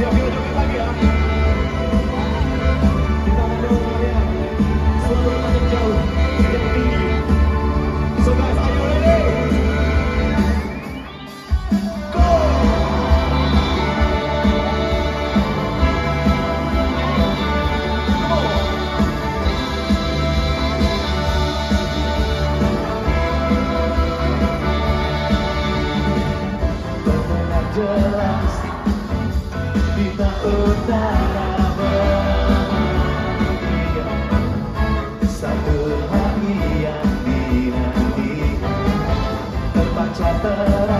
E a vida de um italiano. kita utara Satu yang dinanti terang.